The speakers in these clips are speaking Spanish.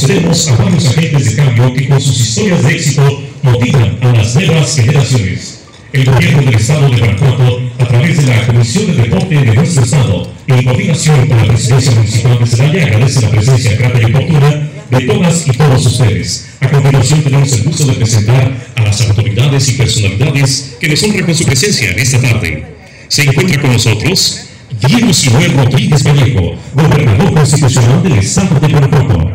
reconoceremos a varios agentes de cambio que con sus historias de éxito motivan a las nuevas generaciones. El gobierno del Estado de Guanajuato, a través de la Comisión de Deporte de nuestro Estado, en coordinación con la Presidencia Municipal de Celaya, agradece la presencia grata y oportuna de todas y todos ustedes. A continuación tenemos el gusto de presentar a las autoridades y personalidades que nos honran con su presencia en esta tarde. Se encuentra con nosotros Diego Simuel Rodríguez Vallejo, gobernador constitucional del Estado de Guanajuato.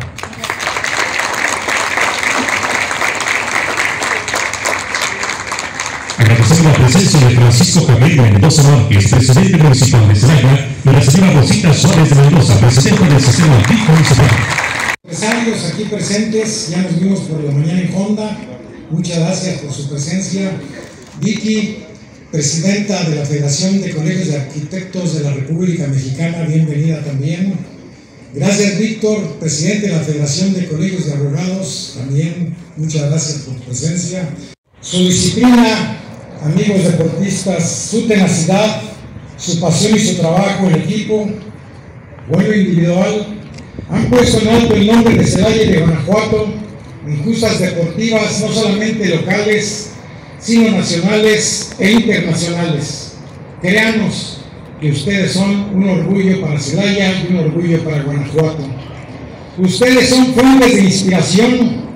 Presencia de Francisco Javier Mendoza Márquez, presidente municipal de Celaya, y la señora Rosita Suárez de Mendoza, presidenta del sistema DIC municipal. Empresarios aquí presentes, ya nos vimos por la mañana en Honda, muchas gracias por su presencia. Vicky, presidenta de la Federación de Colegios de Arquitectos de la República Mexicana, bienvenida también. Gracias Víctor, presidente de la Federación de Colegios de Abogados, también muchas gracias por tu presencia. Su disciplina, amigos deportistas, su tenacidad, su pasión y su trabajo en equipo, vuelo individual, han puesto en alto el nombre de Celaya y de Guanajuato en justas deportivas, no solamente locales, sino nacionales e internacionales. Créanos que ustedes son un orgullo para Celaya y un orgullo para Guanajuato. Ustedes son fuentes de inspiración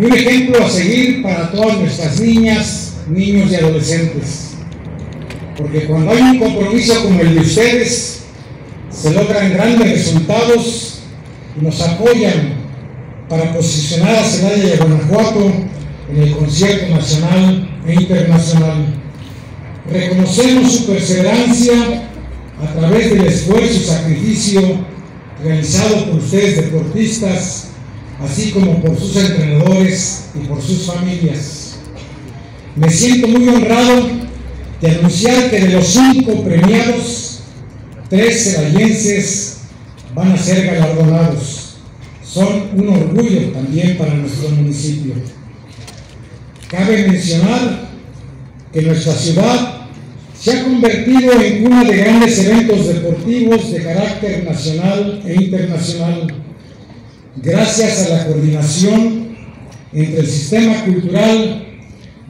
y un ejemplo a seguir para todas nuestras niñas, niños y adolescentes. Porque cuando hay un compromiso como el de ustedes, se logran grandes resultados y nos apoyan para posicionar a Celaya y a Guanajuato en el concierto nacional e internacional. Reconocemos su perseverancia a través del esfuerzo y sacrificio realizado por ustedes deportistas, así como por sus entrenadores y por sus familias. Me siento muy honrado de anunciar que de los cinco premiados, tres celayenses van a ser galardonados. Son un orgullo también para nuestro municipio. Cabe mencionar que nuestra ciudad se ha convertido en uno de grandes eventos deportivos de carácter nacional e internacional, gracias a la coordinación entre el Sistema Cultural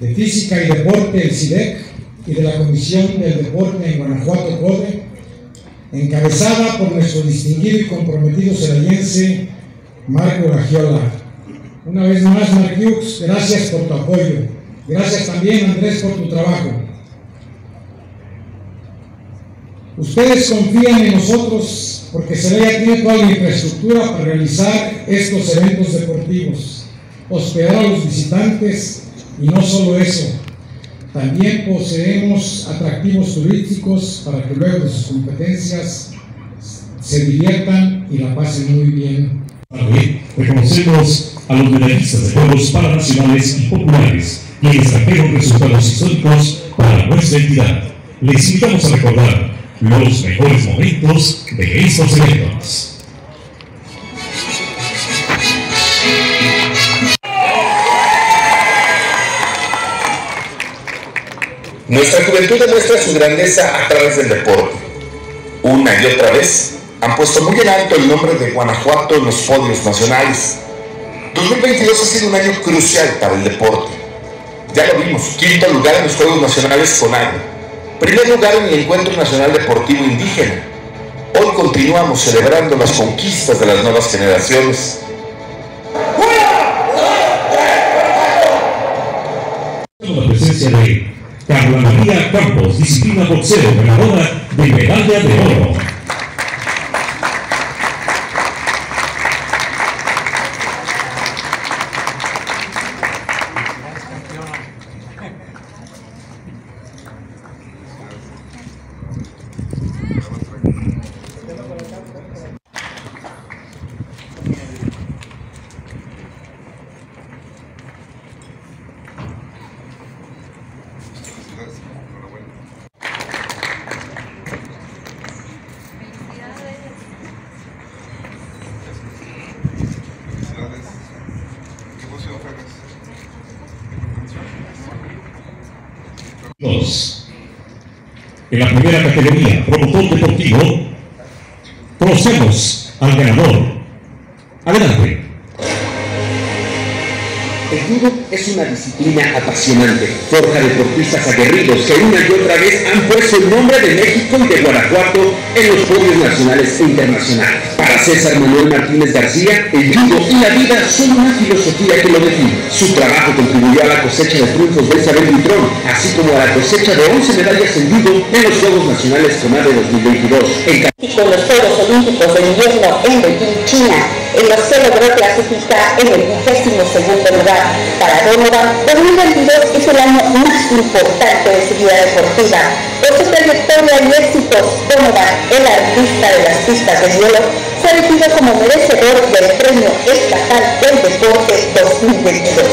de Física y Deporte, el CIDEC, y de la Comisión del Deporte en Guanajuato, CODE, encabezada por nuestro distinguido y comprometido celayense Marco Gagiola. Una vez más, Marquiux, gracias por tu apoyo. Gracias también, Andrés, por tu trabajo. Ustedes confían en nosotros porque Celaya tiene toda la infraestructura para realizar estos eventos deportivos, hospedar a los visitantes y no solo eso, también poseemos atractivos turísticos para que luego de sus competencias se diviertan y la pasen muy bien. Reconocemos a los medallistas de Juegos Paranacionales y Populares quienes trajeron resultados históricos para nuestra entidad. Les invitamos a recordar los mejores momentos de estos eventos. Nuestra juventud demuestra su grandeza a través del deporte. Una y otra vez han puesto muy en alto el nombre de Guanajuato en los podios nacionales. 2022 ha sido un año crucial para el deporte. Ya lo vimos, quinto lugar en los Juegos Nacionales con año. Primer lugar en el Encuentro Nacional Deportivo Indígena. Hoy continuamos celebrando las conquistas de las nuevas generaciones. La presencia de Carla María Campos, disciplina boxeo, ganadora de medalla de oro. En la primera categoría, promotor deportivo, procedemos al ganador. Adelante. Judo es una disciplina apasionante, forja deportistas aguerridos que una y otra vez han puesto el nombre de México y de Guanajuato en los podios nacionales e internacionales. Para César Manuel Martínez García, el judo y la vida son una filosofía que lo define. Su trabajo contribuyó a la cosecha de triunfos de Isabel Buitrón, así como a la cosecha de 11 medallas en judo en los Juegos Nacionales CONADE 2022. En y con los Juegos Olímpicos de Invierno en Beijing, China, en los se logró clasificar en el 22 segundo lugar. Para Donovan, 2022 es el año más importante de su vida deportiva. Por su trayectoria y éxitos, Donovan, el artista de las pistas de hielo, fue elegido como merecedor del Premio Estatal del Deporte 2022.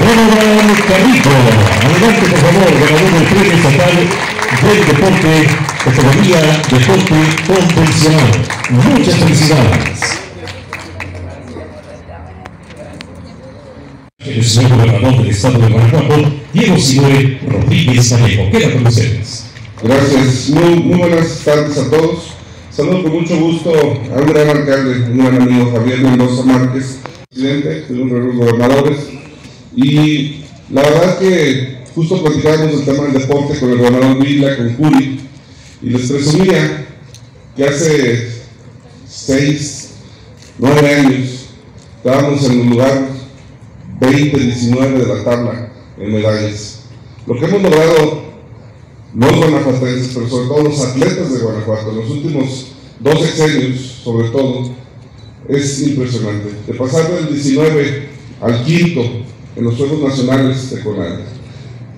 Donovan Carrico, adelante por favor, ganador del premio estatal del deporte, categoría deporte convencional. Muchas felicidades. El señor gobernador del estado de Guanajuato, Diego Sigue Rodríguez Vallejo. Queda con ustedes. Gracias, muy, muy buenas tardes a todos. Saludo con mucho gusto a un gran alcalde, un gran amigo Javier Mendoza Márquez, presidente de los gobernadores. Y la verdad que justo platicábamos el tema del deporte con el gobernador Vila, con Curi, y les presumía que hace seis, nueve años estábamos en el lugar 20, 19 de la tabla en medallas. Lo que hemos logrado los guanajuatenses, pero sobre todo los atletas de Guanajuato, en los últimos dos sexenios, sobre todo, es impresionante. De pasar del 19 al quinto en los Juegos Nacionales de CONADE,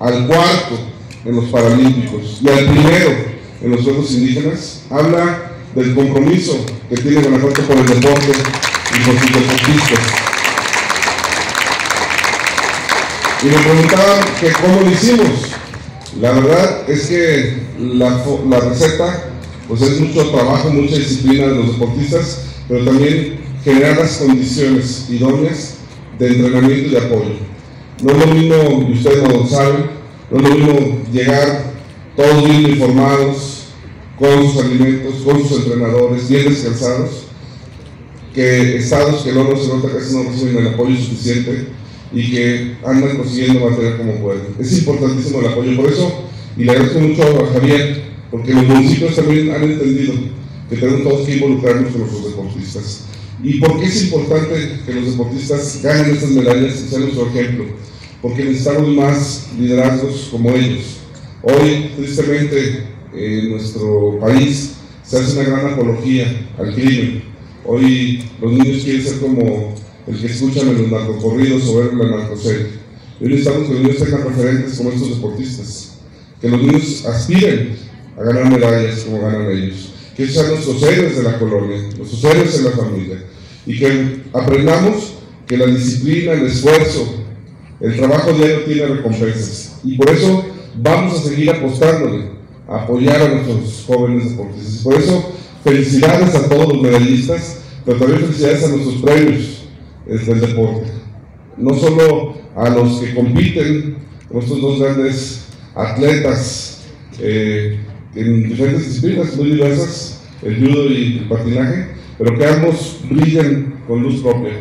al cuarto en los Paralímpicos y al primero en los Juegos Indígenas, habla del compromiso que tiene Guanajuato por el deporte y por sus deportistas. Y me preguntaban que cómo lo hicimos. La verdad es que la, receta pues es mucho trabajo, mucha disciplina de los deportistas, pero también generar las condiciones idóneas de entrenamiento y de apoyo. No lo mismo, y ustedes lo saben, no lo mismo llegar todos bien informados, con sus alimentos, con sus entrenadores, bien descansados, que estados que no se nota casi no reciben el apoyo suficiente y que andan consiguiendo material como pueden. Es importantísimo el apoyo, por eso, y le agradezco mucho a Javier, porque los municipios también han entendido que tenemos todos que involucrarnos con nuestros deportistas. ¿Y por qué es importante que los deportistas ganen estas medallas y sean nuestro ejemplo? Porque necesitamos más liderazgos como ellos. Hoy, tristemente, en nuestro país se hace una gran apología al crimen. Hoy los niños quieren ser como el que escuchan en los narcocorridos o ver la narcoserie. Hoy necesitamos que los niños tengan referentes como estos deportistas, que los niños aspiren a ganar medallas como ganan ellos, que sean nuestros héroes de la colonia, nuestros héroes en la familia, y que aprendamos que la disciplina, el esfuerzo, el trabajo diario tiene recompensas. Y por eso vamos a seguir apostándole a apoyar a nuestros jóvenes deportistas. Por eso, felicidades a todos los medallistas, pero también felicidades a nuestros premios del deporte. No solo a los que compiten, estos dos grandes atletas eh, en diferentes disciplinas muy diversas, el judo y el patinaje, pero que ambos brillan con luz propia.